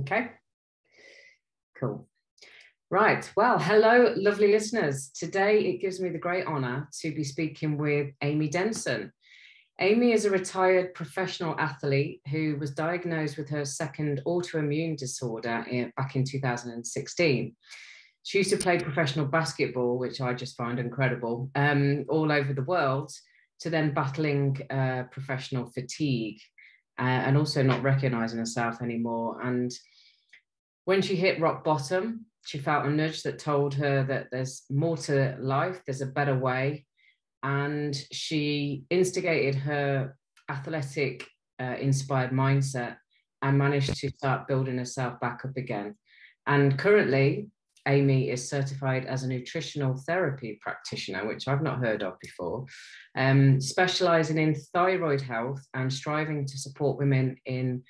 Okay. Cool. Right. Well, hello, lovely listeners. Today it gives me the great honor to be speaking with Amy Denson. Amy is a retired professional athlete who was diagnosed with her second autoimmune disorder in, back in 2016. She used to play professional basketball, which I just find incredible, um, all over the world, to then battling uh, professional fatigue uh, and also not recognizing herself anymore. And when she hit rock bottom, she felt a nudge that told her that there's more to life, there's a better way. And she instigated her athletic uh, inspired mindset and managed to start building herself back up again. And currently, Amy is certified as a nutritional therapy practitioner, which I've not heard of before, um, specializing in thyroid health and striving to support women in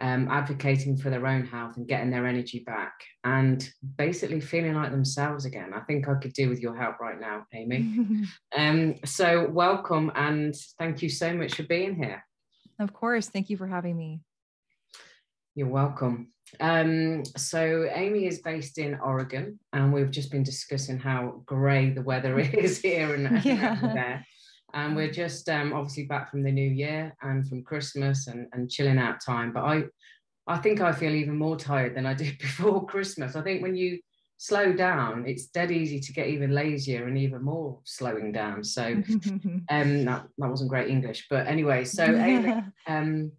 um, advocating for their own health and getting their energy back and basically feeling like themselves again. I think I could do with your help right now, Amy. um, so, welcome and thank you so much for being here. Of course. Thank you for having me. You're welcome. Um, so Amy is based in Oregon, and we've just been discussing how grey the weather is here and, yeah. there. And we're just um, obviously back from the new year and from Christmas and, and chilling out time. But I, I think I feel even more tired than I did before Christmas. I think when you slow down, it's dead easy to get even lazier and even more slowing down. So um, that, that wasn't great English, but anyway. So Amy, um,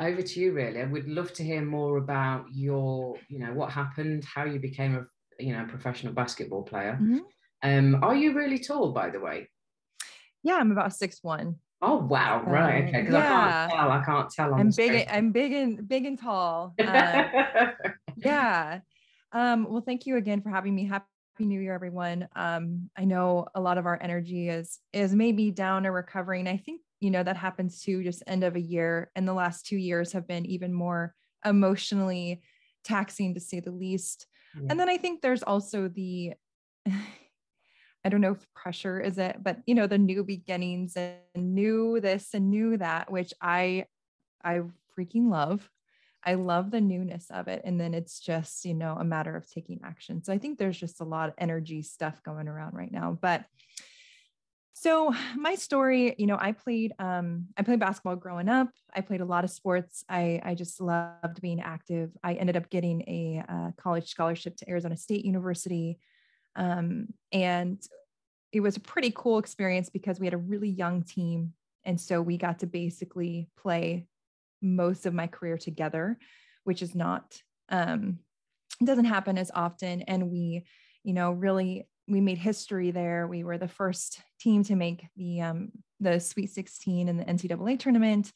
over to you really i would love to hear more about your you know what happened how you became a you know professional basketball player mm-hmm. um are you really tall by the way yeah i'm about six one Oh wow! Right, okay. Because yeah. I can't tell. I can't tell. I'm big. And, I'm big and big and tall. Uh, yeah. Um, well, thank you again for having me. Happy New Year, everyone. Um, I know a lot of our energy is is maybe down or recovering. I think you know that happens too just end of a year and the last two years have been even more emotionally taxing to say the least. Yeah. and mm. then i think there's also the i don't know if pressure is it but you know the new beginnings and new this and new that which i i freaking love. I love the newness of it and then it's just you know a matter of taking action. So i think there's just a lot of energy stuff going around right now but so my story, you know, I played um, I played basketball growing up. I played a lot of sports. I I just loved being active. I ended up getting a, a college scholarship to Arizona State University, um, and it was a pretty cool experience because we had a really young team, and so we got to basically play most of my career together, which is not um, doesn't happen as often. And we, you know, really we made history there. We were the first team to make the um, the Sweet 16 in the NCAA tournament.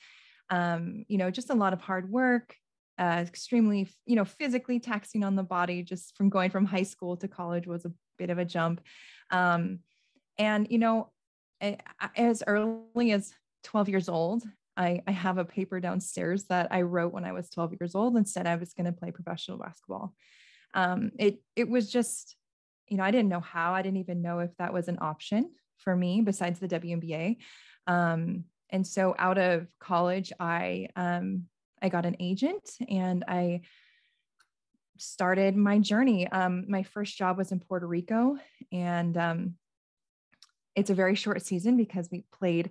Um, you know, just a lot of hard work, uh, extremely, you know, physically taxing on the body. Just from going from high school to college was a bit of a jump. Um, and you know, as early as 12 years old, I, I have a paper downstairs that I wrote when I was 12 years old and said I was going to play professional basketball. Um, it it was just you know, I didn't know how, I didn't even know if that was an option for me besides the WNBA. Um, and so out of college, I, um, I got an agent and I started my journey. Um, my first job was in Puerto Rico and, um, it's a very short season because we played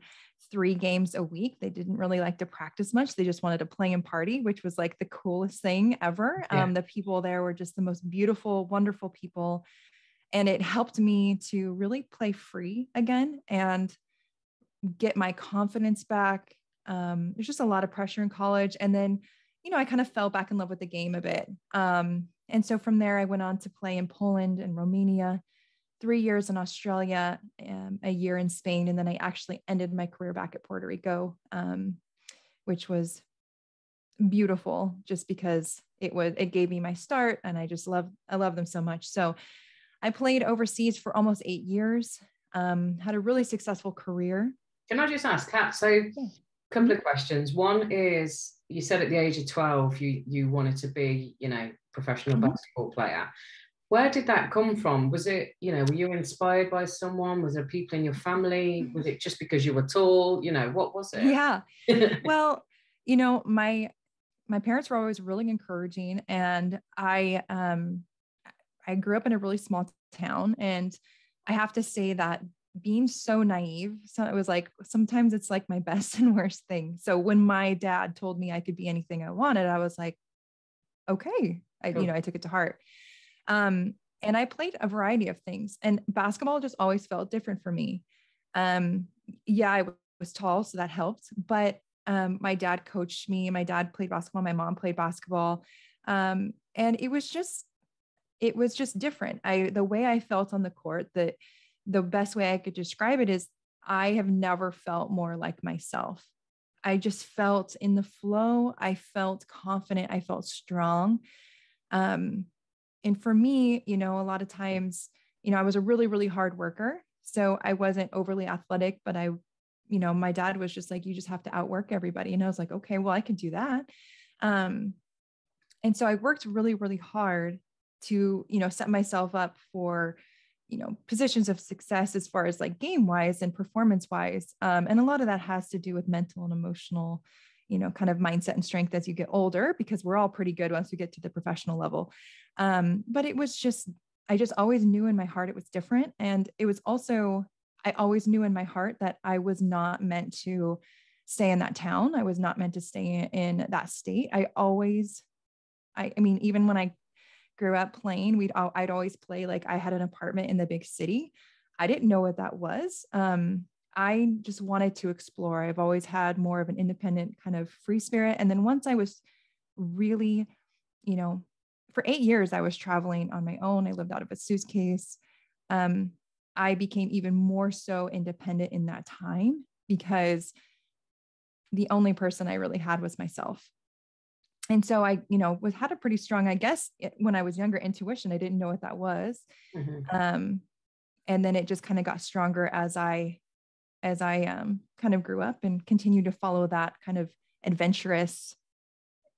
three games a week. They didn't really like to practice much. They just wanted to play and party, which was like the coolest thing ever. Yeah. Um, the people there were just the most beautiful, wonderful people and it helped me to really play free again and get my confidence back. Um, there's just a lot of pressure in college and then you know i kind of fell back in love with the game a bit. Um, and so from there i went on to play in poland and romania three years in australia um, a year in spain and then i actually ended my career back at puerto rico um, which was beautiful just because it was it gave me my start and i just love i love them so much. So I played overseas for almost eight years, um, had a really successful career. Can I just ask, Kat? So, a couple of questions. One is you said at the age of 12 you, you wanted to be, you know, professional mm-hmm. basketball player. Where did that come from? Was it, you know, were you inspired by someone? Was there people in your family? Was it just because you were tall? You know, what was it? Yeah. well, you know, my my parents were always really encouraging and I um I grew up in a really small town and I have to say that being so naive so it was like sometimes it's like my best and worst thing so when my dad told me i could be anything i wanted i was like okay i you know i took it to heart um and i played a variety of things and basketball just always felt different for me um yeah i was tall so that helped but um, my dad coached me. My dad played basketball. My mom played basketball. Um, and it was just, it was just different. I, the way I felt on the court, the, the best way I could describe it is I have never felt more like myself. I just felt in the flow. I felt confident. I felt strong. Um, and for me, you know, a lot of times, you know, I was a really, really hard worker. So I wasn't overly athletic, but I you know, my dad was just like, you just have to outwork everybody. And I was like, okay, well, I can do that. Um, and so I worked really, really hard to, you know, set myself up for, you know, positions of success as far as like game wise and performance wise. Um, and a lot of that has to do with mental and emotional, you know, kind of mindset and strength as you get older, because we're all pretty good once we get to the professional level. Um, but it was just, I just always knew in my heart it was different. And it was also I always knew in my heart that I was not meant to stay in that town. I was not meant to stay in that state. I always, I, I mean, even when I grew up playing, we'd, I'd always play like I had an apartment in the big city. I didn't know what that was. Um, I just wanted to explore. I've always had more of an independent kind of free spirit. And then once I was really, you know, for eight years, I was traveling on my own. I lived out of a suitcase. Um, I became even more so independent in that time because the only person I really had was myself. And so I, you know, was had a pretty strong, I guess, when I was younger, intuition. I didn't know what that was, mm-hmm. um, and then it just kind of got stronger as I, as I um, kind of grew up and continued to follow that kind of adventurous,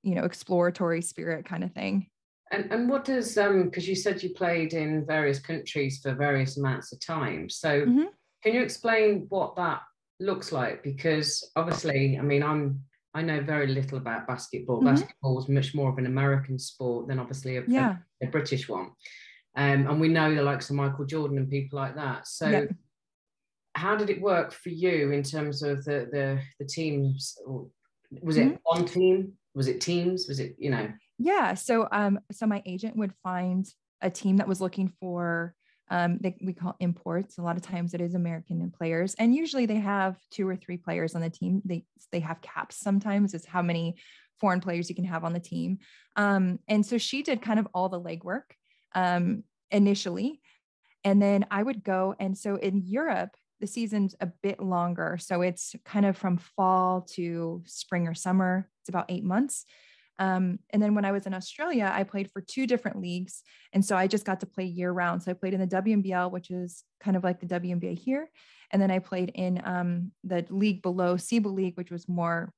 you know, exploratory spirit kind of thing. And, and what does um because you said you played in various countries for various amounts of time. So mm-hmm. can you explain what that looks like? Because obviously, I mean, I'm I know very little about basketball. Mm-hmm. Basketball is much more of an American sport than obviously a, yeah. a, a British one. Um, and we know the likes of Michael Jordan and people like that. So yeah. how did it work for you in terms of the the, the teams? Was mm-hmm. it one team? Was it teams? Was it, you know? Yeah. So, um, so my agent would find a team that was looking for, um, they, we call imports. A lot of times it is American players, and usually they have two or three players on the team. They they have caps. Sometimes it's how many foreign players you can have on the team. Um, and so she did kind of all the legwork um, initially, and then I would go. And so in Europe, the season's a bit longer. So it's kind of from fall to spring or summer. It's about eight months. Um, and then when I was in Australia, I played for two different leagues. And so I just got to play year round. So I played in the WNBL, which is kind of like the WNBA here. And then I played in um, the league below, SEABL League, which was more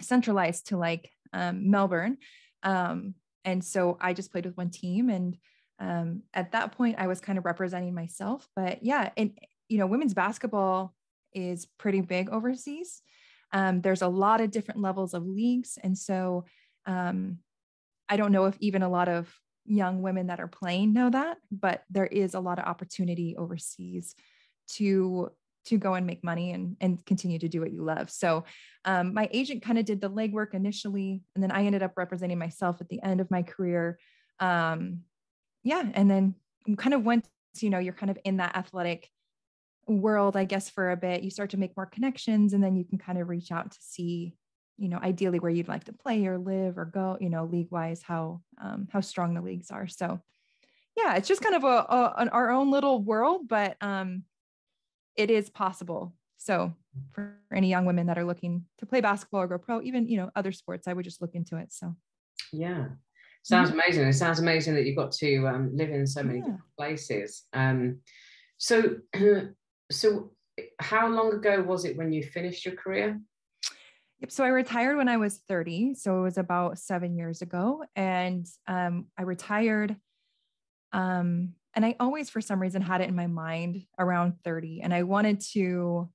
centralized to like um, Melbourne. Um, and so I just played with one team. And um, at that point, I was kind of representing myself. But yeah, and, you know, women's basketball is pretty big overseas. Um, there's a lot of different levels of leagues. And so um, I don't know if even a lot of young women that are playing know that, but there is a lot of opportunity overseas to to go and make money and and continue to do what you love. So um, my agent kind of did the legwork initially, and then I ended up representing myself at the end of my career. Um, yeah, and then kind of once you know you're kind of in that athletic world, I guess for a bit, you start to make more connections, and then you can kind of reach out to see you know ideally where you'd like to play or live or go you know league wise how um, how strong the leagues are. So yeah it's just kind of a, a an, our own little world but um it is possible. So for any young women that are looking to play basketball or go pro even you know other sports i would just look into it so. Yeah. Sounds mm-hmm. amazing. It sounds amazing that you got to um, live in so many yeah. places. Um so so how long ago was it when you finished your career Yep. So I retired when I was 30. So it was about seven years ago. And um, I retired. Um, and I always, for some reason, had it in my mind around 30. And I wanted to,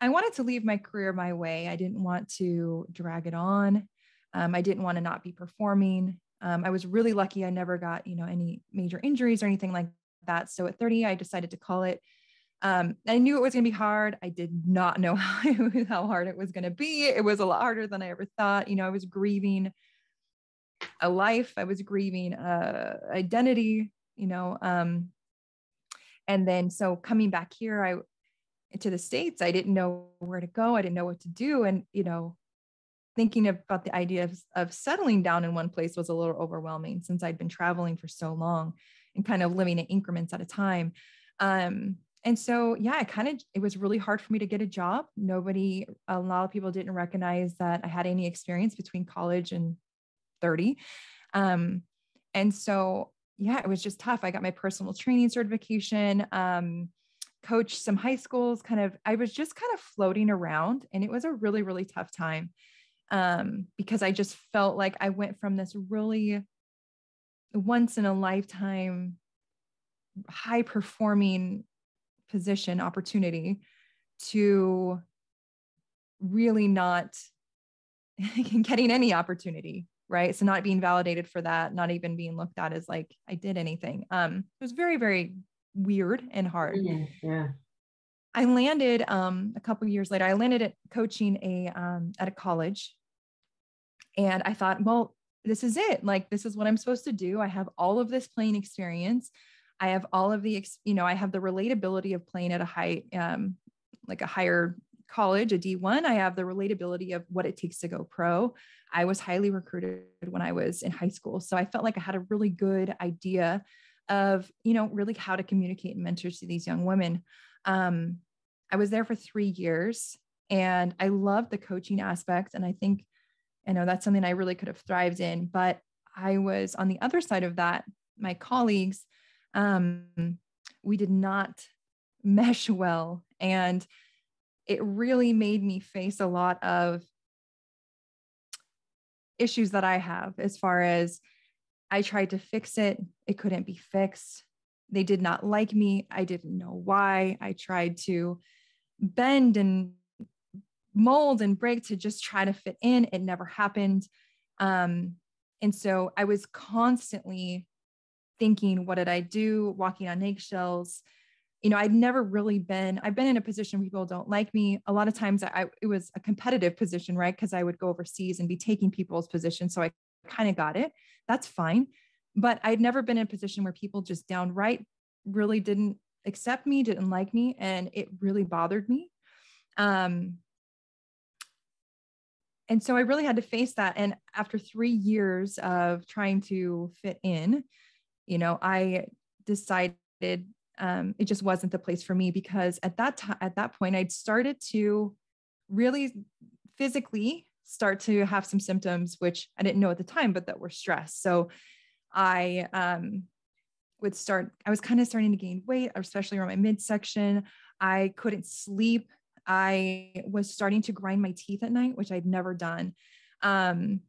I wanted to leave my career my way. I didn't want to drag it on. Um, I didn't want to not be performing. Um, I was really lucky. I never got, you know, any major injuries or anything like that. So at 30, I decided to call it. Um, I knew it was going to be hard. I did not know how, how hard it was going to be. It was a lot harder than I ever thought. You know, I was grieving a life. I was grieving uh, identity. You know, um, and then so coming back here, I to the states, I didn't know where to go. I didn't know what to do, and you know, thinking about the idea of, of settling down in one place was a little overwhelming since I'd been traveling for so long and kind of living in increments at a time. Um, and so, yeah, I kind of, it was really hard for me to get a job. Nobody, a lot of people didn't recognize that I had any experience between college and 30. Um, and so, yeah, it was just tough. I got my personal training certification, um, coached some high schools, kind of, I was just kind of floating around and it was a really, really tough time um, because I just felt like I went from this really once in a lifetime high performing position opportunity to really not getting any opportunity right so not being validated for that not even being looked at as like i did anything um it was very very weird and hard mm, yeah i landed um a couple years later i landed at coaching a um at a college and I thought, well, this is it. Like, this is what I'm supposed to do. I have all of this playing experience. I have all of the, you know, I have the relatability of playing at a high, um, like a higher college, a D1. I have the relatability of what it takes to go pro. I was highly recruited when I was in high school. So I felt like I had a really good idea of, you know, really how to communicate and mentor to these young women. Um, I was there for three years and I loved the coaching aspect. And I think I know that's something I really could have thrived in, but I was on the other side of that. My colleagues, um, we did not mesh well. And it really made me face a lot of issues that I have as far as I tried to fix it, it couldn't be fixed. They did not like me. I didn't know why. I tried to bend and mold and break to just try to fit in. It never happened. Um, and so I was constantly thinking, what did I do? Walking on eggshells. You know, I'd never really been, I've been in a position where people don't like me. A lot of times I, it was a competitive position, right? Because I would go overseas and be taking people's positions. So I kind of got it. That's fine. But I'd never been in a position where people just downright really didn't accept me, didn't like me. And it really bothered me. Um, and so I really had to face that. And after three years of trying to fit in, you know, I decided um, it just wasn't the place for me because at that time, at that point, I'd started to really physically start to have some symptoms, which I didn't know at the time, but that were stress. So I um, would start, I was kind of starting to gain weight, especially around my midsection. I couldn't sleep I was starting to grind my teeth at night, which I'd never done. Um,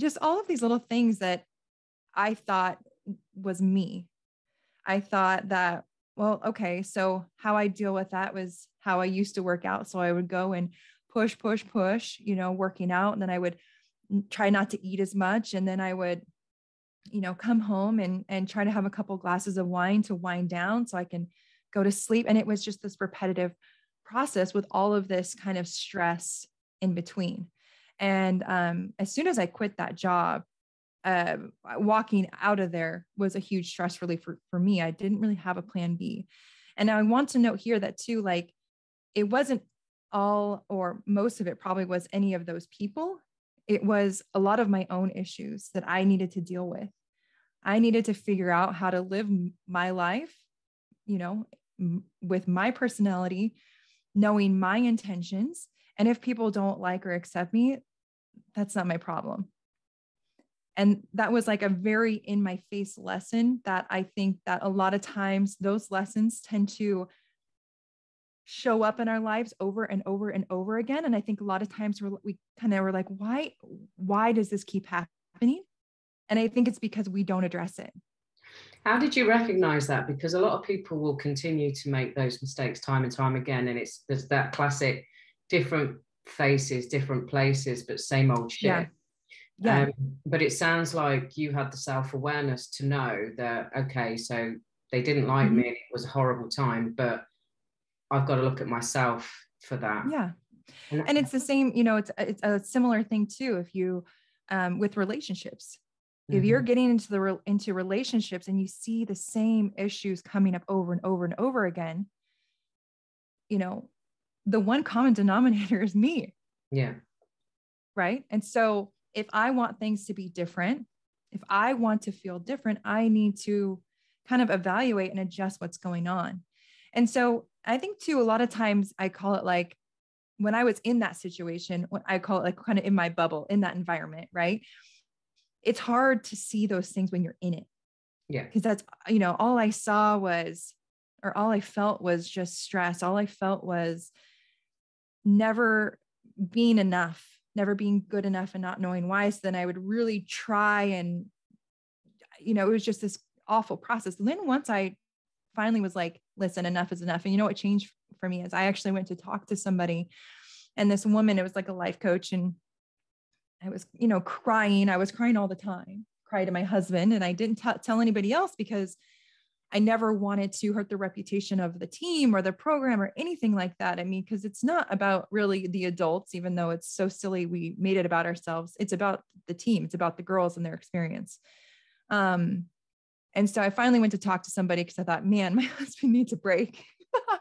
just all of these little things that I thought was me. I thought that, well, okay, so how I deal with that was how I used to work out. So I would go and push, push, push, you know, working out. And then I would try not to eat as much. And then I would, you know, come home and, and try to have a couple glasses of wine to wind down so I can go to sleep. And it was just this repetitive process with all of this kind of stress in between. And um, as soon as I quit that job, uh, walking out of there was a huge stress relief for, for me. I didn't really have a plan B. And I want to note here that too, like it wasn't all or most of it probably was any of those people. It was a lot of my own issues that I needed to deal with. I needed to figure out how to live my life, you know, m- with my personality, knowing my intentions. And if people don't like or accept me, that's not my problem. And that was like a very in my face lesson that I think that a lot of times those lessons tend to show up in our lives over and over and over again. And I think a lot of times we're, we kind of were like, why, why does this keep happening? And I think it's because we don't address it. How did you recognize that? Because a lot of people will continue to make those mistakes time and time again. And it's there's that classic different faces, different places, but same old shit. Yeah. Yeah. Um, but it sounds like you had the self awareness to know that, okay, so they didn't like Mhm. me. It was a horrible time, but I've got to look at myself for that. Yeah. And- And it's the same, you know, it's it's a similar thing too. If you um with relationships, if you're Mhm. getting into the re- into relationships and you see the same issues coming up over and over and over again, you know, the one common denominator is me. yeah. right? And so if I want things to be different, if I want to feel different, I need to kind of evaluate and adjust what's going on. And so I think too, a lot of times I call it like when I was in that situation, when I call it like kind of in my bubble, in that environment, right? It's hard to see those things when you're in it Yeah. because that's you know all i saw was or all i felt was just stress all i felt was never being enough never being good enough and not knowing why so then i would really try and you know it was just this awful process. And then once i finally was like listen enough is enough. And you know what changed for me is i actually went to talk to somebody and this woman it was like a life coach and i was you know crying. I was crying all the time. Cry to my husband and I didn't t- tell anybody else because I never wanted to hurt the reputation of the team or the program or anything like that. I mean, because it's not about really the adults, even though it's so silly we made it about ourselves. It's about the team, it's about the girls and their experience. Um, and so I finally went to talk to somebody because I thought, man, my husband needs a break.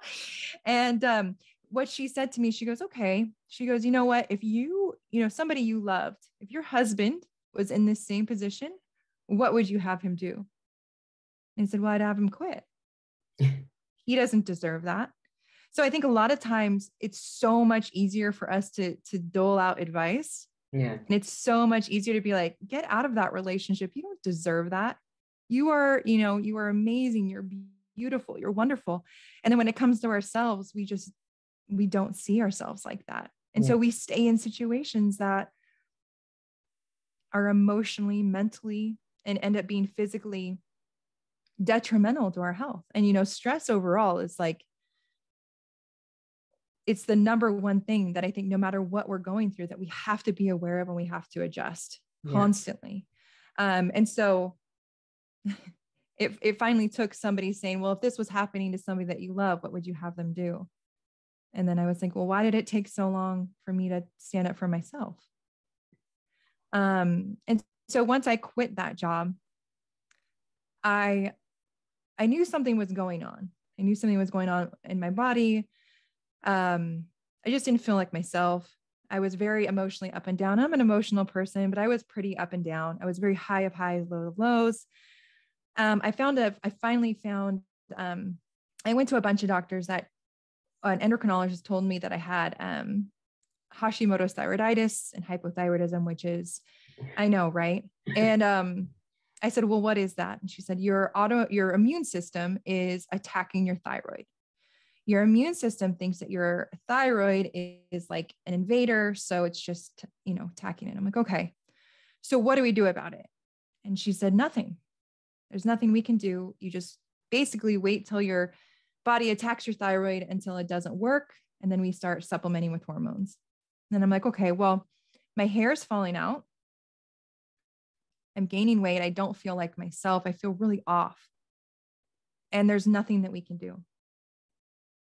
and um, what she said to me, she goes, okay. She goes, you know what? If you, you know, somebody you loved, if your husband was in this same position, what would you have him do? And I said, Well, I'd have him quit. he doesn't deserve that. So I think a lot of times it's so much easier for us to to dole out advice. Yeah. And it's so much easier to be like, get out of that relationship. You don't deserve that. You are, you know, you are amazing. You're beautiful. You're wonderful. And then when it comes to ourselves, we just we don't see ourselves like that. And Yeah. so we stay in situations that are emotionally, mentally, and end up being physically detrimental to our health. And, you know, stress overall is like, it's the number one thing that I think no matter what we're going through, that we have to be aware of and we have to adjust Yeah. constantly. Um, and so it, it finally took somebody saying, well, if this was happening to somebody that you love, what would you have them do? And then I was like, well, why did it take so long for me to stand up for myself? Um, and so once I quit that job, I I knew something was going on. I knew something was going on in my body. Um, I just didn't feel like myself. I was very emotionally up and down. I'm an emotional person, but I was pretty up and down. I was very high of highs, low of lows. Um, I found a, I finally found, um, I went to a bunch of doctors that an endocrinologist told me that I had um, Hashimoto's thyroiditis and hypothyroidism, which is, I know, right? And um, I said, well, what is that? And she said, your auto, your immune system is attacking your thyroid. Your immune system thinks that your thyroid is like an invader. So it's just, you know, attacking it. I'm like, okay. So what do we do about it? And she said, nothing. There's nothing we can do. You just basically wait till your body attacks your thyroid until it doesn't work. And then we start supplementing with hormones. And I'm like, okay, well, my hair is falling out. I'm gaining weight. I don't feel like myself. I feel really off. And there's nothing that we can do.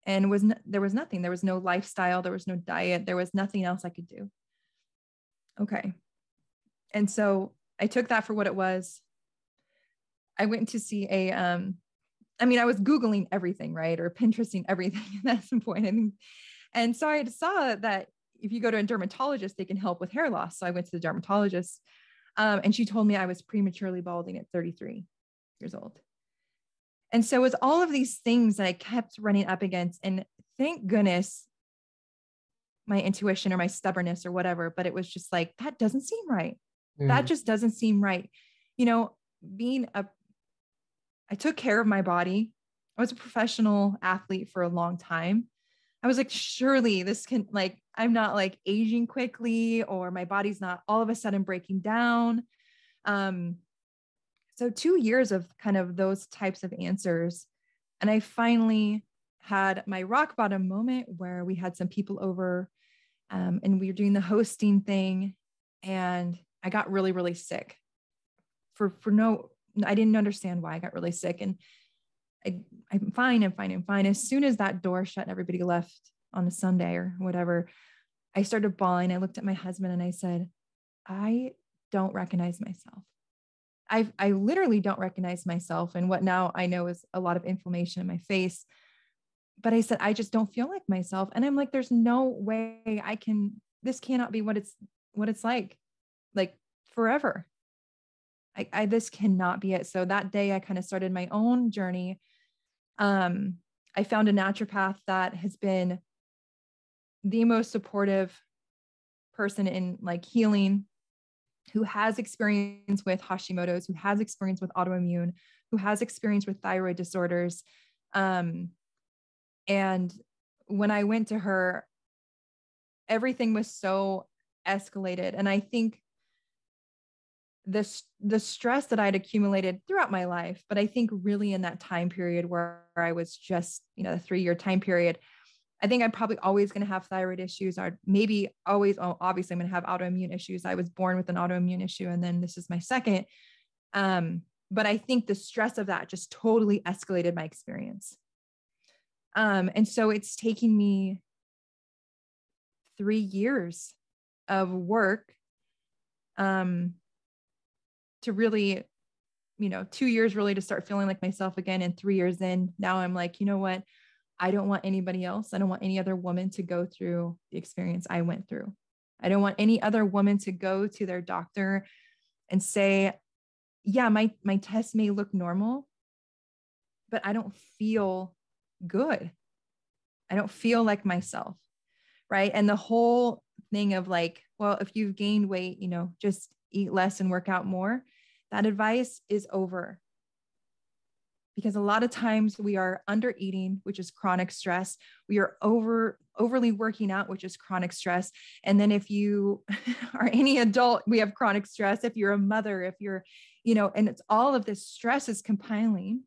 And was there was nothing. There was no lifestyle. There was no diet. There was nothing else I could do. Okay. And so I took that for what it was. I went to see a um I mean I was googling everything, right? Or Pinteresting everything at some point. Mean, and so I saw that if you go to a dermatologist, they can help with hair loss. So I went to the dermatologist um, and she told me I was prematurely balding at 33 years old. And so it was all of these things that I kept running up against. And thank goodness my intuition or my stubbornness or whatever, but it was just like, that doesn't seem right. That Mm. just doesn't seem right. You know, being a, I took care of my body. I was a professional athlete for a long time. I was like, surely this can, like, I'm not like aging quickly or my body's not all of a sudden breaking down. Um, so, two years of kind of those types of answers. And I finally had my rock bottom moment where we had some people over um, and we were doing the hosting thing. And I got really, really sick for, for no, I didn't understand why I got really sick. And I, I'm fine, I'm fine, I'm fine. As soon as that door shut and everybody left on a Sunday or whatever, I started bawling. I looked at my husband and I said, I don't recognize myself. I, I literally don't recognize myself. And what now I know is a lot of inflammation in my face. But I said, I just don't feel like myself. And I'm like, there's no way I can, this cannot be what it's, what it's like, like forever. I, I this cannot be it. So that day I kind of started my own journey. Um, I found a naturopath that has been the most supportive person in like healing who has experience with Hashimoto's, who has experience with autoimmune, who has experience with thyroid disorders. Um, and when I went to her, everything was so escalated. And I think this the stress that I'd accumulated throughout my life, but I think really in that time period where I was just, you know, the three year time period, I think I'm probably always going to have thyroid issues, or maybe always, oh, obviously, I'm going to have autoimmune issues. I was born with an autoimmune issue, and then this is my second. Um, but I think the stress of that just totally escalated my experience. Um, and so it's taking me three years of work um, to really, you know, two years really to start feeling like myself again. And three years in, now I'm like, you know what? I don't want anybody else. I don't want any other woman to go through the experience I went through. I don't want any other woman to go to their doctor and say, yeah, my, my test may look normal, but I don't feel good. I don't feel like myself. Right. And the whole thing of like, well, if you've gained weight, you know, just eat less and work out more. That advice is over. Because a lot of times we are under eating which is chronic stress. We are over overly working out which is chronic stress. And then if you are any adult we have chronic stress. If you're a mother if you're you know and it's all of this stress is compiling.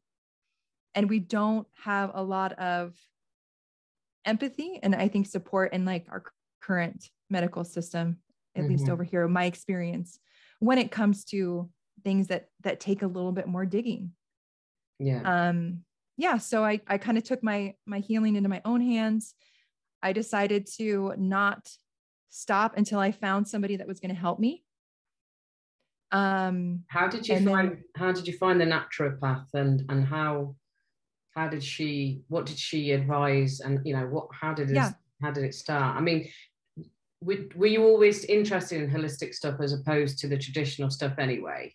And we don't have a lot of empathy and i think support in like our current medical system at mm-hmm. least over here my experience when it comes to things that that take a little bit more digging. Yeah. Um yeah so i i kind of took my my healing into my own hands. I decided to not stop until i found somebody that was going to help me. Um how did you find then, how did you find the naturopath and and how how did she what did she advise and you know what how did it yeah. how did it start? I mean were, were you always interested in holistic stuff as opposed to the traditional stuff anyway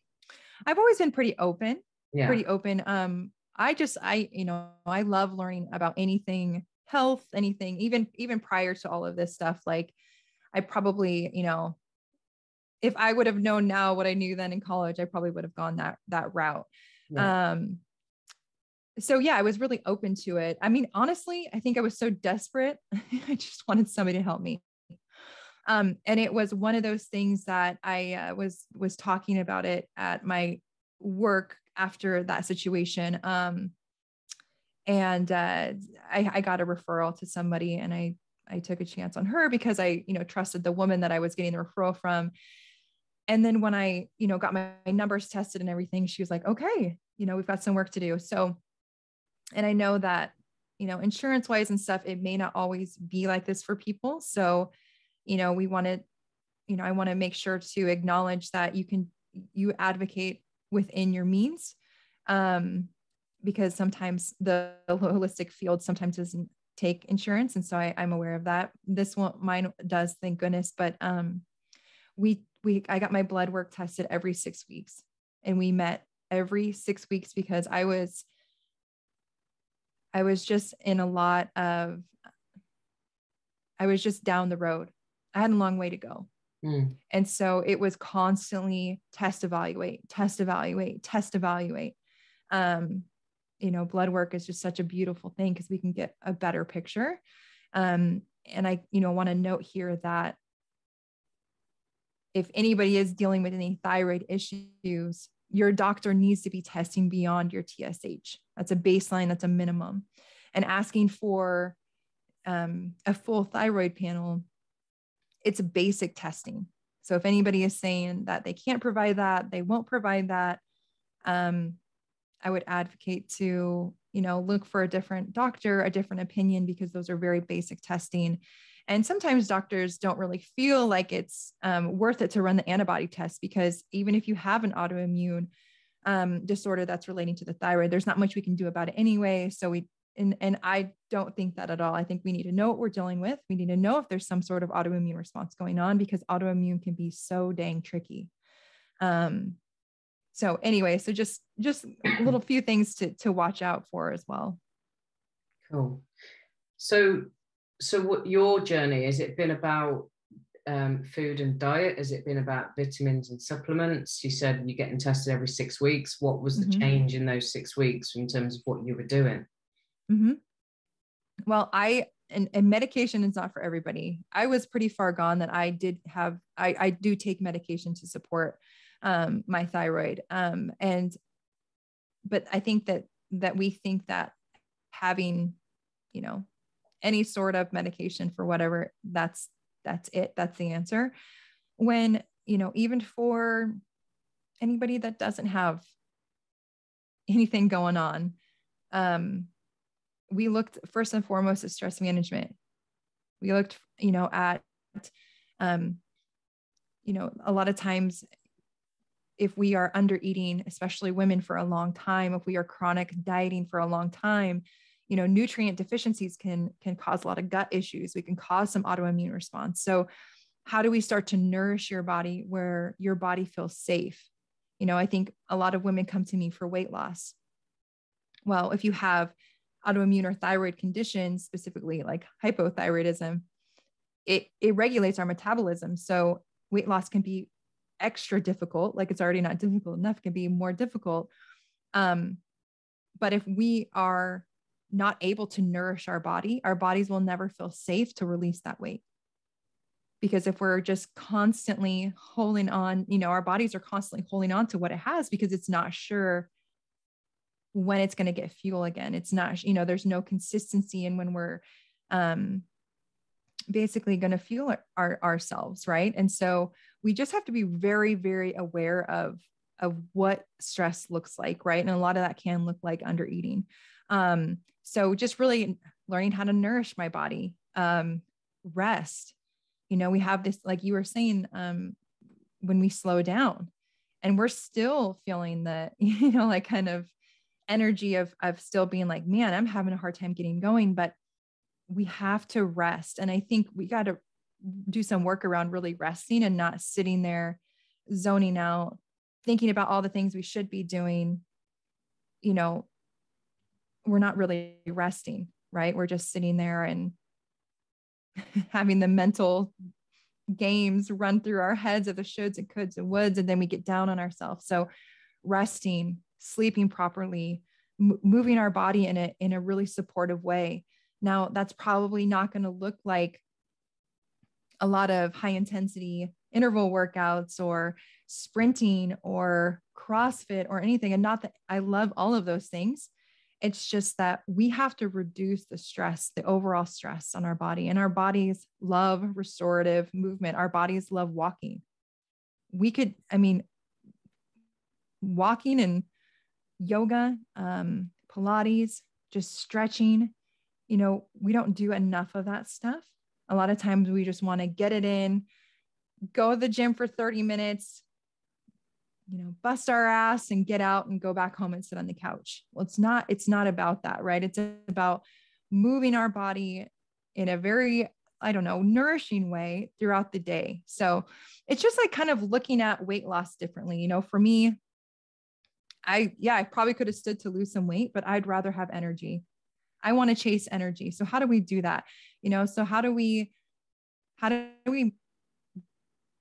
i've always been pretty open yeah. pretty open. Um, I just, I, you know, I love learning about anything health, anything, even, even prior to all of this stuff. Like I probably, you know, if I would have known now what I knew then in college, I probably would have gone that, that route. Yeah. Um, so yeah, I was really open to it. I mean, honestly, I think I was so desperate. I just wanted somebody to help me. Um, and it was one of those things that I uh, was was talking about it at my work after that situation. Um, and uh, I, I got a referral to somebody and I, I took a chance on her because I, you know, trusted the woman that I was getting the referral from. And then when I, you know, got my, my numbers tested and everything, she was like, okay, you know, we've got some work to do. So, and I know that, you know, insurance wise and stuff, it may not always be like this for people. So, you know, we want to, you know, I want to make sure to acknowledge that you can, you advocate within your means um, because sometimes the holistic field sometimes doesn't take insurance and so I, am aware of that. This one mine does thank goodness but um, we we i got my blood work tested every six weeks and we met every six weeks because i was i was just in a lot of i was just down the road i had a long way to go Mm. And so it was constantly test evaluate, test evaluate, test evaluate. Um, you know, blood work is just such a beautiful thing because we can get a better picture. Um, and I, you know, want to note here that if anybody is dealing with any thyroid issues, your doctor needs to be testing beyond your TSH. That's a baseline, that's a minimum. And asking for um, a full thyroid panel it's basic testing. So if anybody is saying that they can't provide that, they won't provide that, um, I would advocate to, you know, look for a different doctor, a different opinion, because those are very basic testing. And sometimes doctors don't really feel like it's um, worth it to run the antibody test because even if you have an autoimmune um, disorder that's relating to the thyroid, there's not much we can do about it anyway. So we and and I don't think that at all. I think we need to know what we're dealing with. We need to know if there's some sort of autoimmune response going on because autoimmune can be so dang tricky. Um, so anyway, so just just a little few things to to watch out for as well. Cool. So so what your journey has it been about um, food and diet? Has it been about vitamins and supplements? You said you're getting tested every six weeks. What was the mm-hmm. change in those six weeks in terms of what you were doing? Mm-hmm. Well, I and, and medication is not for everybody. I was pretty far gone that I did have I, I do take medication to support um, my thyroid. Um, and but I think that that we think that having, you know, any sort of medication for whatever that's that's it that's the answer when you know even for anybody that doesn't have anything going on um we looked first and foremost at stress management. We looked, you know, at, um, you know, a lot of times if we are under eating, especially women for a long time, if we are chronic dieting for a long time, you know, nutrient deficiencies can can cause a lot of gut issues. We can cause some autoimmune response. So, how do we start to nourish your body where your body feels safe? You know, I think a lot of women come to me for weight loss. Well, if you have autoimmune or thyroid conditions, specifically like hypothyroidism, it, it regulates our metabolism. So weight loss can be extra difficult, like it's already not difficult enough, can be more difficult. Um, but if we are not able to nourish our body, our bodies will never feel safe to release that weight. Because if we're just constantly holding on, you know, our bodies are constantly holding on to what it has because it's not sure when it's going to get fuel again. It's not, you know, there's no consistency in when we're um, basically going to fuel our, our, ourselves, right? And so we just have to be very, very aware of of what stress looks like, right? And a lot of that can look like under eating. Um, so just really learning how to nourish my body, um, rest. You know, we have this, like you were saying, um, when we slow down, and we're still feeling that, you know, like kind of energy of of still being like man i'm having a hard time getting going but we have to rest. And i think we got to do some work around really resting and not sitting there zoning out thinking about all the things we should be doing. You know we're not really resting right? We're just sitting there and having the mental games run through our heads of the shoulds and coulds and woulds and then we get down on ourselves. So resting sleeping properly, m- moving our body in a in a really supportive way. Now, that's probably not going to look like a lot of high intensity interval workouts or sprinting or CrossFit or anything. And not that I love all of those things. It's just that we have to reduce the stress, the overall stress on our body. And our bodies love restorative movement. Our bodies love walking. We could, I mean, walking and yoga, um, Pilates, just stretching. You know, we don't do enough of that stuff. A lot of times we just want to get it in, go to the gym for 30 minutes, you know, bust our ass and get out and go back home and sit on the couch. Well, it's not, it's not about that, right? It's about moving our body in a very, I don't know, nourishing way throughout the day. So it's just like kind of looking at weight loss differently. You know, for me, I, yeah, I probably could have stood to lose some weight, but I'd rather have energy. I want to chase energy. So how do we do that? You know, so how do we, how do we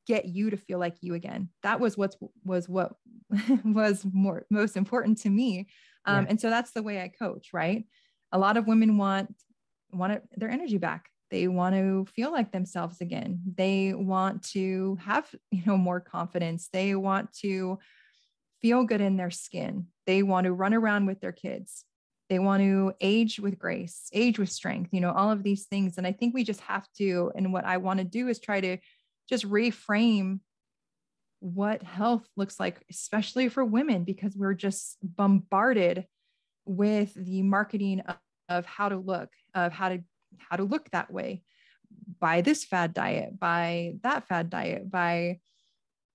get you to feel like you again? That was what was what was more most important to me. Um. And so that's the way I coach, right? A lot of women want want their energy back. They want to feel like themselves again. They want to have, you know, more confidence. They want to feel good in their skin. They want to run around with their kids. They want to age with grace, age with strength, you know, all of these things. And I think we just have to, and what I want to do is try to just reframe what health looks like, especially for women, because we're just bombarded with the marketing of, of how to look, of how to how to look that way by this fad diet, by that fad diet, by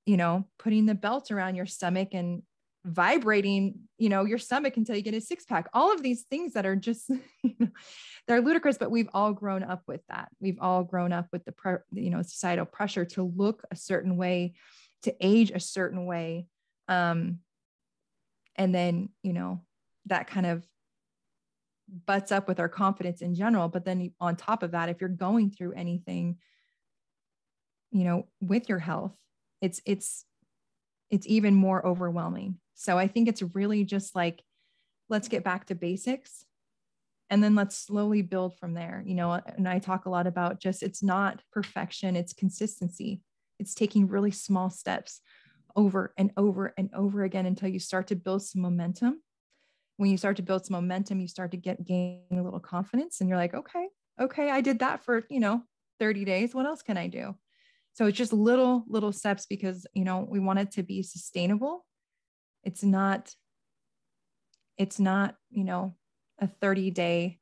you know, putting the belt around your stomach and vibrating, you know, your stomach until you get a six pack. All of these things that are just, you know, they're ludicrous, but we've all grown up with that. We've all grown up with the, pre- you know, societal pressure to look a certain way, to age a certain way. Um, and then, you know, that kind of butts up with our confidence in general. But then on top of that, if you're going through anything, you know, with your health, it's it's it's even more overwhelming. So i think it's really just like let's get back to basics and then let's slowly build from there. You know and i talk a lot about just it's not perfection it's consistency. It's taking really small steps over and over and over again until you start to build some momentum. When you start to build some momentum you start to get gain a little confidence and you're like okay okay i did that for you know 30 days. What else can i do so it's just little, little steps because, you know, we want it to be sustainable. It's not, it's not, you know, a 30 day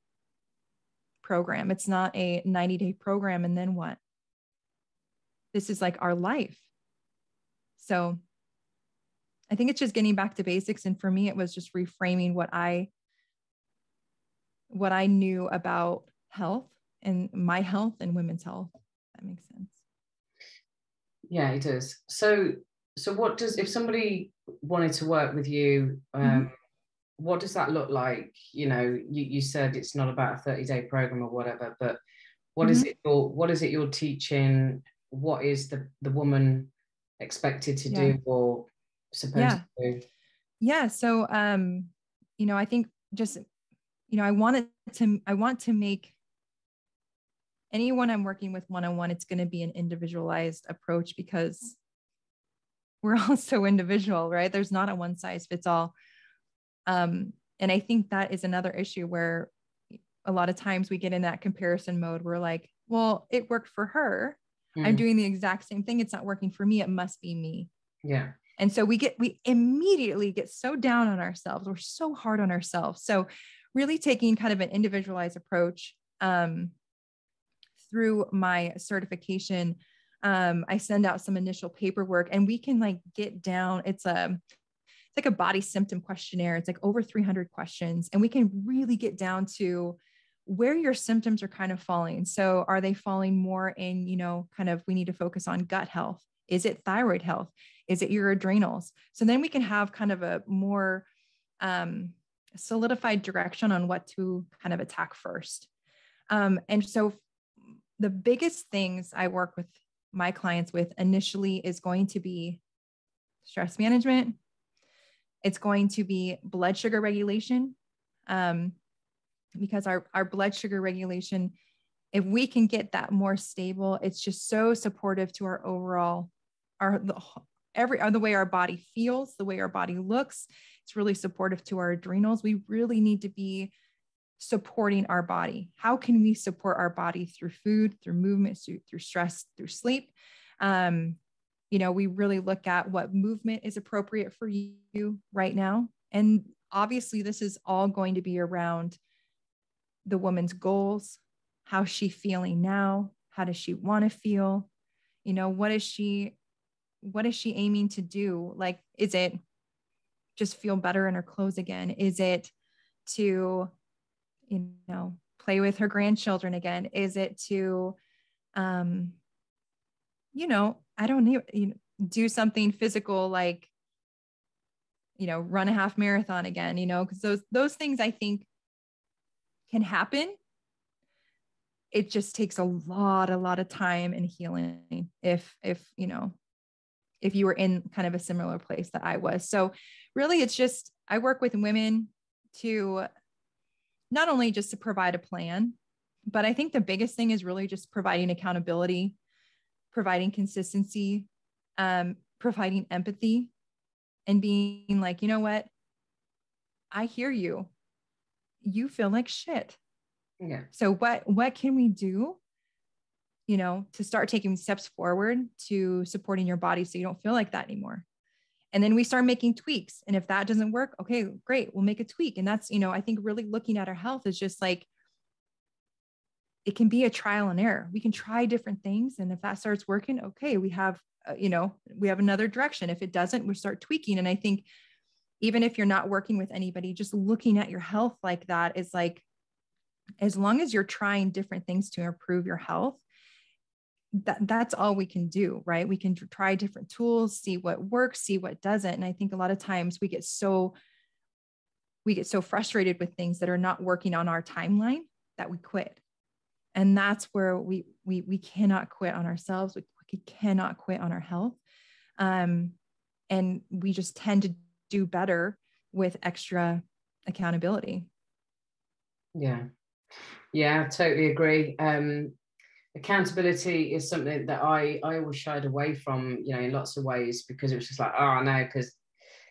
program. It's not a 90 day program. And then what? This is like our life. So I think it's just getting back to basics. And for me, it was just reframing what I, what I knew about health and my health and women's health. That makes sense. Yeah, it does. So, so what does if somebody wanted to work with you? Um, mm-hmm. What does that look like? You know, you, you said it's not about a thirty day program or whatever, but what mm-hmm. is it? You're, what is it you're teaching? What is the the woman expected to yeah. do or supposed yeah. to do? Yeah. So, um, you know, I think just you know, I wanted to I want to make anyone I'm working with one on one, it's going to be an individualized approach because we're all so individual, right? There's not a one size fits all. Um, and I think that is another issue where a lot of times we get in that comparison mode. We're like, well, it worked for her. Mm. I'm doing the exact same thing. It's not working for me. It must be me. Yeah. And so we get, we immediately get so down on ourselves. We're so hard on ourselves. So, really taking kind of an individualized approach um, through my certification, um, I send out some initial paperwork and we can like get down. It's a it's like a body symptom questionnaire. It's like over 300 questions, and we can really get down to where your symptoms are kind of falling. So are they falling more in, you know, kind of we need to focus on gut health? Is it thyroid health? Is it your adrenals? So then we can have kind of a more um, solidified direction on what to kind of attack first. Um, and so the biggest things I work with my clients with initially is going to be stress management. It's going to be blood sugar regulation. Um, because our, our blood sugar regulation, if we can get that more stable, it's just so supportive to our overall, our the, every the way our body feels, the way our body looks. It's really supportive to our adrenals. We really need to be supporting our body. How can we support our body through food, through movement, through, through stress, through sleep? Um, you know, we really look at what movement is appropriate for you right now. And obviously, this is all going to be around the woman's goals. How's she feeling now? How does she want to feel? You know, what is she, what is she aiming to do? Like, is it just feel better in her clothes again? Is it to you know play with her grandchildren again? Is it to um you know i don't need you know, do something physical like you know run a half marathon again you know? Because those those things i think can happen. It just takes a lot a lot of time and healing if if you know if you were in kind of a similar place that i was. So really it's just i work with women to not only just to provide a plan, but I think the biggest thing is really just providing accountability, providing consistency, um, providing empathy, and being like, you know what? I hear you. You feel like shit. Yeah. So what what can we do you know, to start taking steps forward to supporting your body so you don't feel like that anymore. And then we start making tweaks. And if that doesn't work, okay, great, we'll make a tweak. And that's, you know, I think really looking at our health is just like, it can be a trial and error. We can try different things. And if that starts working, okay, we have, uh, you know, we have another direction. If it doesn't, we start tweaking. And I think even if you're not working with anybody, just looking at your health like that is like, as long as you're trying different things to improve your health, that that's all we can do right? We can try different tools see what works see what doesn't and i think a lot of times we get so we get so frustrated with things that are not working on our timeline that we quit. And that's where we we we cannot quit on ourselves we, we cannot quit on our health. Um and we just tend to do better with extra accountability. Yeah. Yeah totally agree. Um accountability is something that I I always shied away from, you know, in lots of ways because it was just like, oh no, because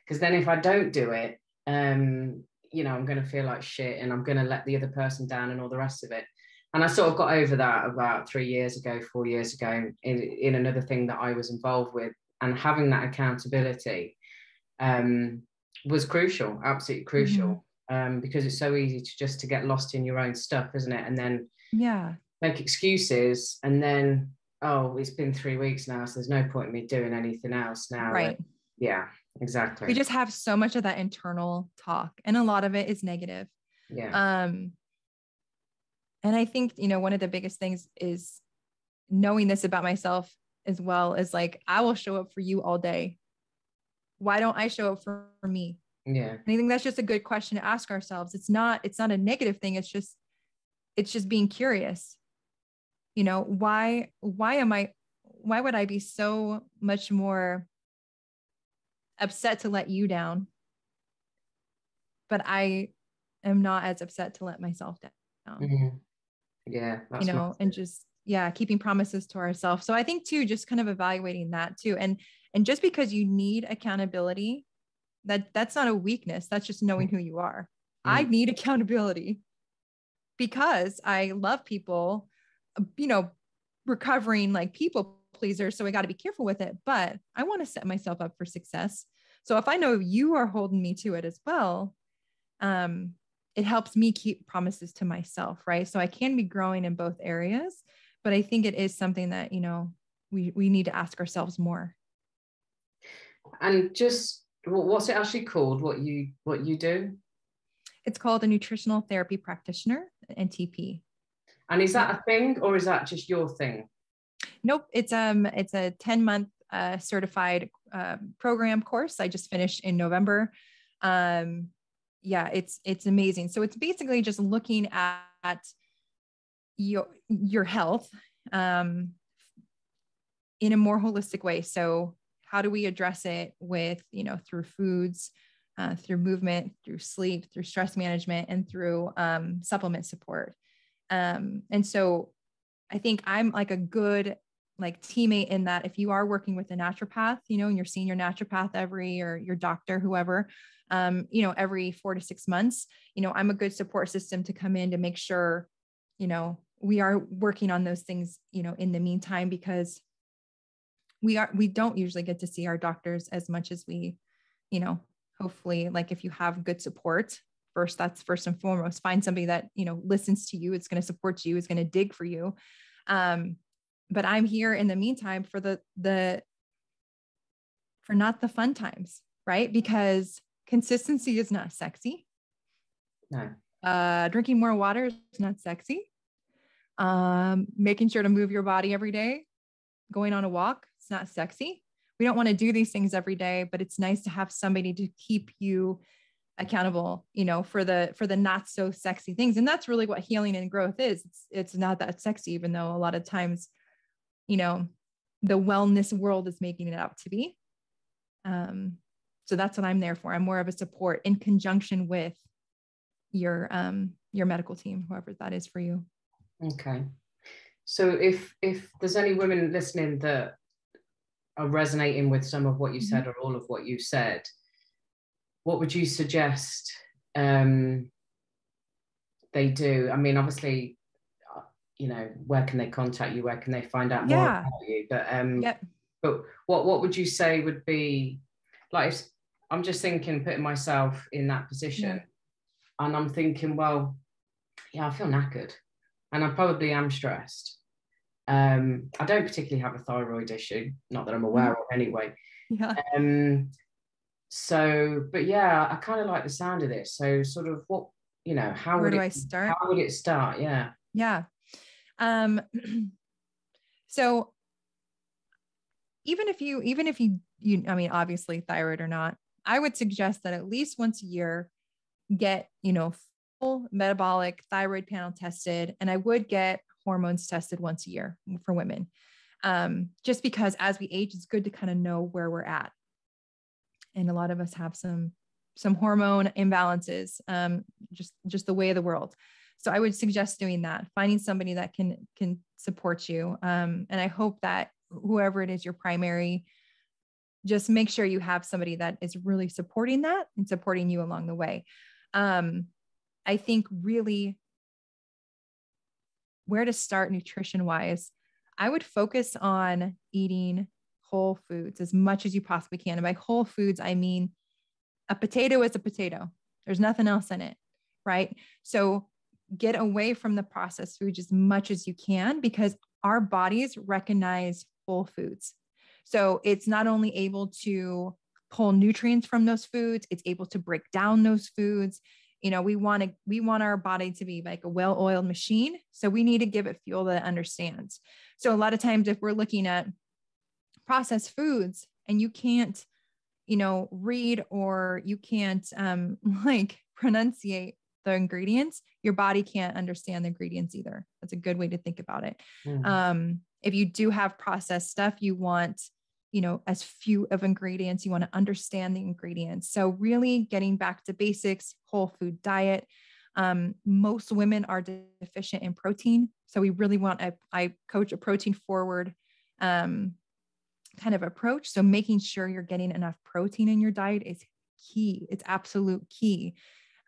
because then if I don't do it, um, you know, I'm going to feel like shit and I'm going to let the other person down and all the rest of it. And I sort of got over that about three years ago, four years ago, in, in another thing that I was involved with, and having that accountability um, was crucial, absolutely crucial, mm-hmm. um, because it's so easy to just to get lost in your own stuff, isn't it? And then yeah, make excuses and then oh it's been three weeks now so there's no point in me doing anything else now. Right. Yeah exactly. We just have so much of that internal talk and a lot of it is negative. Yeah. Um and i think you know one of the biggest things is knowing this about myself as well as like i will show up for you all day. Why don't i show up for, for me? Yeah. And i think that's just a good question to ask ourselves. It's not it's not a negative thing. It's just it's just being curious you know why why am i why would i be so much more upset to let you down? But i am not as upset to let myself down. Mm-hmm. yeah you know and just yeah keeping promises to ourselves. So i think too just kind of evaluating that too. And and just because you need accountability that that's not a weakness. That's just knowing who you are. Mm-hmm. i need accountability because i love people you know, recovering like people pleaser. So I got to be careful with it. But I want to set myself up for success. So if I know you are holding me to it as well, um, it helps me keep promises to myself, right? So I can be growing in both areas, but I think it is something that you know we we need to ask ourselves more. And just what's it actually called? What you what you do? It's called a nutritional therapy practitioner, NTP. And is that a thing or is that just your thing? Nope. It's um it's a 10 month uh, certified uh, program course. I just finished in November. Um, yeah, it's it's amazing. So it's basically just looking at, at your your health um, in a more holistic way. So how do we address it with you know through foods, uh, through movement, through sleep, through stress management, and through um, supplement support. Um, and so I think I'm like a good like teammate in that if you are working with a naturopath, you know, and you're seeing your naturopath every or your doctor, whoever, um, you know, every four to six months, you know, I'm a good support system to come in to make sure, you know, we are working on those things, you know, in the meantime, because we are, we don't usually get to see our doctors as much as we, you know, hopefully like if you have good support first that's first and foremost. Find somebody that you know listens to you it's going to support you is going to dig for you. Um but i'm here in the meantime for the the for not the fun times right? Because consistency is not sexy. No. Uh drinking more water is not sexy. Um making sure to move your body every day going on a walk it's not sexy. We don't want to do these things every day but it's nice to have somebody to keep you accountable you know for the for the not so sexy things. And that's really what healing and growth is. It's it's not that sexy even though a lot of times you know the wellness world is making it out to be. Um so that's what i'm there for. I'm more of a support in conjunction with your um your medical team whoever that is for you. Okay. So if if there's any women listening that are resonating with some of what you mm-hmm. said or all of what you said what would you suggest um, they do? I mean, obviously, you know, where can they contact you? Where can they find out more Yeah. about you? But um, Yep. but what what would you say would be like? if- I'm just thinking, putting myself in that position, and I'm thinking, well, yeah, I feel knackered, and I probably am stressed. Um, I don't particularly have a thyroid issue, not that I'm aware of anyway. Yeah. Um, so, but yeah, I kind of like the sound of this. So, sort of, what you know, how Where would do it, I start? How would it start? Yeah. Yeah. Um, so even if you, even if you, you, I mean, obviously thyroid or not, I would suggest that at least once a year, get, you know, full metabolic thyroid panel tested. And I would get hormones tested once a year for women. Um, just because as we age, it's good to kind of know where we're at. And a lot of us have some, some hormone imbalances, um, just, just the way of the world. So i would suggest doing that finding somebody that can can support you. Um, and i hope that whoever it is your primary just make sure you have somebody that is really supporting that and supporting you along the way. Um, i think really where to start nutrition wise i would focus on eating whole foods as much as you possibly can and by whole foods i mean a potato is a potato there's nothing else in it right so get away from the processed foods as much as you can because our bodies recognize whole foods. So it's not only able to pull nutrients from those foods, it's able to break down those foods. You know, we want to we want our body to be like a well-oiled machine, so we need to give it fuel that it understands. So a lot of times if we're looking at processed foods and you can't you know read or you can't um like pronunciate the ingredients, your body can't understand the ingredients either. That's a good way to think about it. Mm. Um, if you do have processed stuff, you want, you know, as few of ingredients, you want to understand the ingredients. So, really getting back to basics, whole food diet. Um, most women are deficient in protein. So, we really want a, I coach a protein forward um, kind of approach. So, making sure you're getting enough protein in your diet is key. It's absolute key.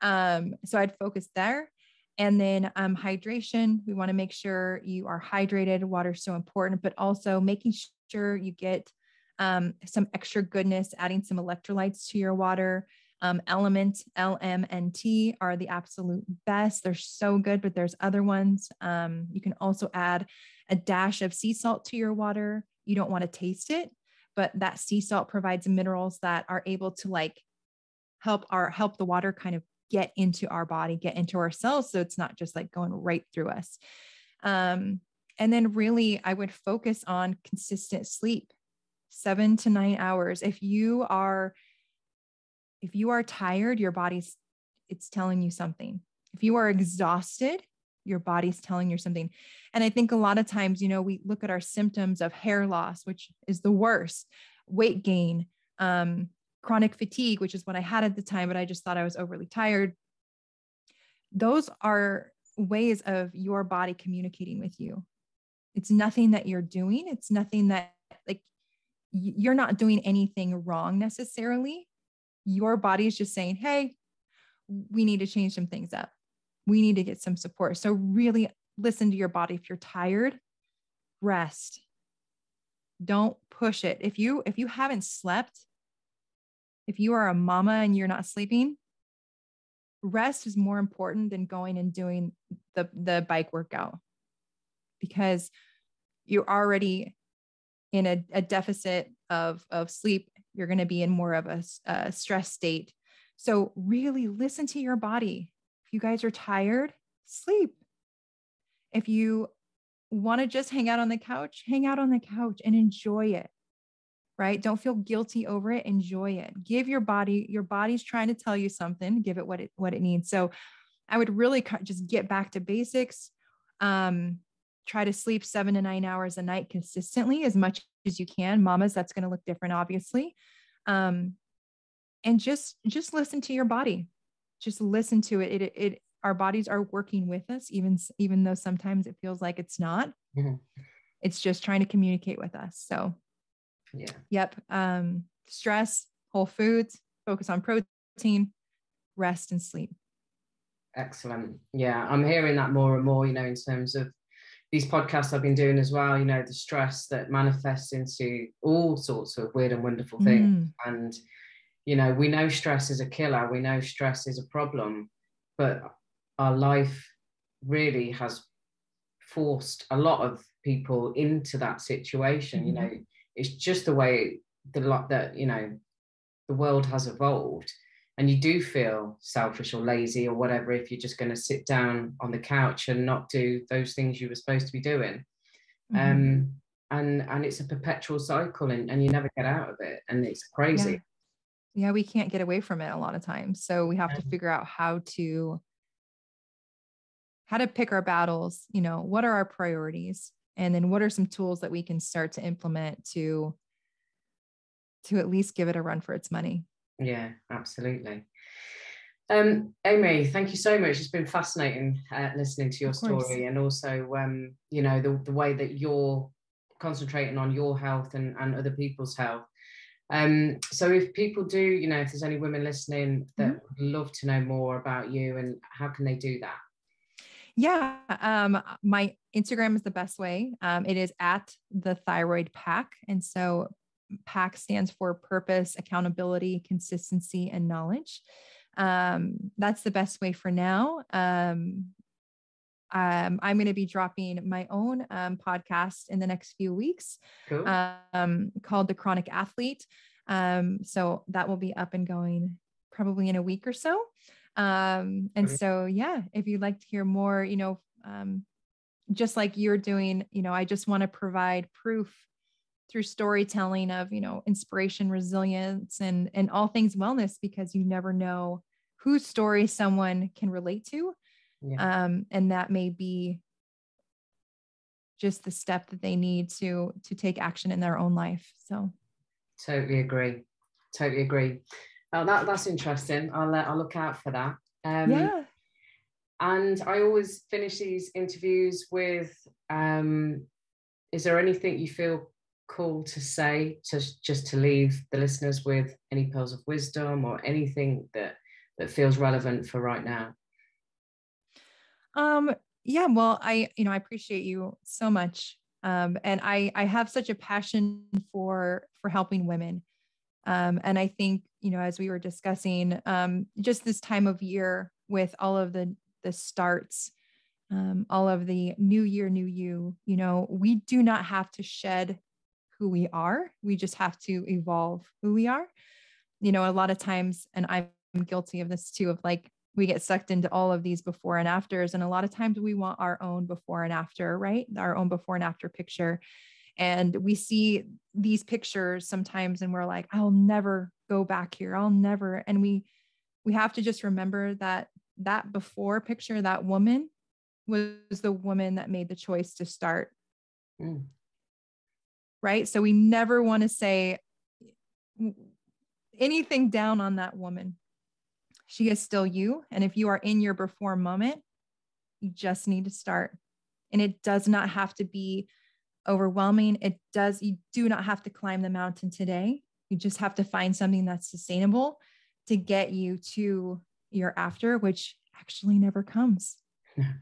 Um, so I'd focus there. And then um, hydration, we want to make sure you are hydrated. Water is so important, but also making sure you get um, some extra goodness, adding some electrolytes to your water. Um, Element, LMNT are the absolute best. They're so good, but there's other ones. Um, you can also add a dash of sea salt to your water. You don't want to taste it, but that sea salt provides minerals that are able to like help our help the water kind of get into our body, get into our cells. So it's not just like going right through us. Um, and then really, I would focus on consistent sleep, seven to nine hours. If you are, if you are tired, your body's, it's telling you something. If you are exhausted, your body's telling you something. And I think a lot of times, you know, we look at our symptoms of hair loss, which is the worst, weight gain, um, chronic fatigue, which is what I had at the time, but I just thought I was overly tired. Those are ways of your body communicating with you. It's nothing that you're doing. It's nothing that, like, you're not doing anything wrong necessarily. Your body is just saying, hey, we need to change some things up. We need to get some support. So, really listen to your body. If you're tired, rest. Don't push it. If you if you haven't slept, if you are a mama and you're not sleeping, rest is more important than going and doing the, the bike workout because you're already in a, a deficit of, of sleep. You're going to be in more of a, a stress state. So, really listen to your body. If you guys are tired, sleep. If you want to just hang out on the couch, hang out on the couch and enjoy it right? Don't feel guilty over it. Enjoy it. Give your body, your body's trying to tell you something, give it what it, what it needs. So I would really just get back to basics. Um, try to sleep seven to nine hours a night consistently as much as you can. Mamas, that's going to look different, obviously. Um, and just, just listen to your body. Just listen to it. It, it, our bodies are working with us, even, even though sometimes it feels like it's not. Mm-hmm. It's just trying to communicate with us. So yeah. Yep. Um, stress, whole foods, focus on protein, rest and sleep. Excellent. Yeah, I'm hearing that more and more, you know, in terms of, these podcasts I've been doing as well, you know, the stress that manifests into all sorts of weird and wonderful things. Mm. And, you know, we know stress is a killer, we know stress is a problem, but our life really has forced a lot of people into that situation. Mm-hmm. You know, it's just the way the lot that, you know, the world has evolved and you do feel selfish or lazy or whatever if you're just going to sit down on the couch and not do those things you were supposed to be doing mm-hmm. um, and and it's a perpetual cycle and, and you never get out of it and it's crazy yeah. we can't get away from it a lot of times so we have to figure out how to how to pick our battles you know what are our priorities and then what are some tools that we can start to implement to to at least give it a run for its money yeah, absolutely. Um, Amy, thank you so much. It's been fascinating uh, listening to your story and also, um, you know, the, the way that you're concentrating on your health and, and other people's health. Um, so if people do, you know, if there's any women listening that mm-hmm. would love to know more about you and how can they do that? Yeah, um, my Instagram is the best way. Um, it is at the thyroid PAC. And so PAC stands for purpose, accountability, consistency, and knowledge. Um, that's the best way for now. Um, um, I'm going to be dropping my own um, podcast in the next few weeks cool. um, called The Chronic Athlete. Um, so that will be up and going probably in a week or so. Um, and so, yeah, if you'd like to hear more, you know, um, just like you're doing, you know, I just want to provide proof through storytelling of you know inspiration resilience and and all things wellness because you never know whose story someone can relate to yeah. um, and that may be just the step that they need to to take action in their own life so. Totally agree. Totally agree. Oh that that's interesting. I'll uh, i'll look out for that. Um, yeah. and i always finish these interviews with um, is there anything you feel call to say to just to leave the listeners with any pearls of wisdom or anything that that feels relevant for right now um yeah well i you know i appreciate you so much um and i i have such a passion for for helping women um and i think you know as we were discussing um just this time of year with all of the the starts um, all of the new year, new you, you know, we do not have to shed who we are. We just have to evolve who we are. You know, a lot of times, and I'm guilty of this too, of like we get sucked into all of these before and afters. And a lot of times we want our own before and after, right? Our own before and after picture. And we see these pictures sometimes and we're like, I'll never go back here. I'll never. And we we have to just remember that that before picture, that woman was the woman that made the choice to start. Mm right? So we never want to say anything down on that woman. She is still you. And if you are in your before moment, you just need to start. And it does not have to be overwhelming. It does, you do not have to climb the mountain today. You just have to find something that's sustainable to get you to your after, which actually never comes.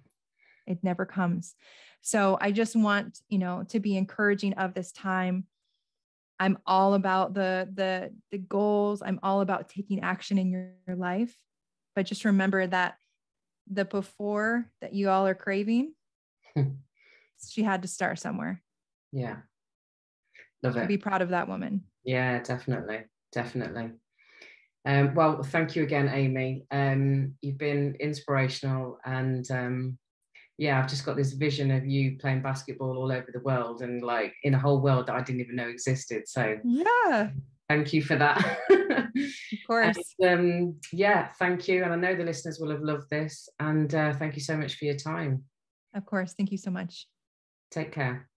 it never comes. So I just want, you know, to be encouraging of this time. I'm all about the the the goals. I'm all about taking action in your, your life. But just remember that the before that you all are craving, she had to start somewhere. Yeah. Love it. Be proud of that woman. Yeah, definitely. Definitely. Um, well, thank you again, Amy. Um, you've been inspirational and um, yeah, I've just got this vision of you playing basketball all over the world and like in a whole world that I didn't even know existed. So yeah, thank you for that. of course. And, um, yeah, thank you. And I know the listeners will have loved this. And uh, thank you so much for your time. Of course. Thank you so much. Take care.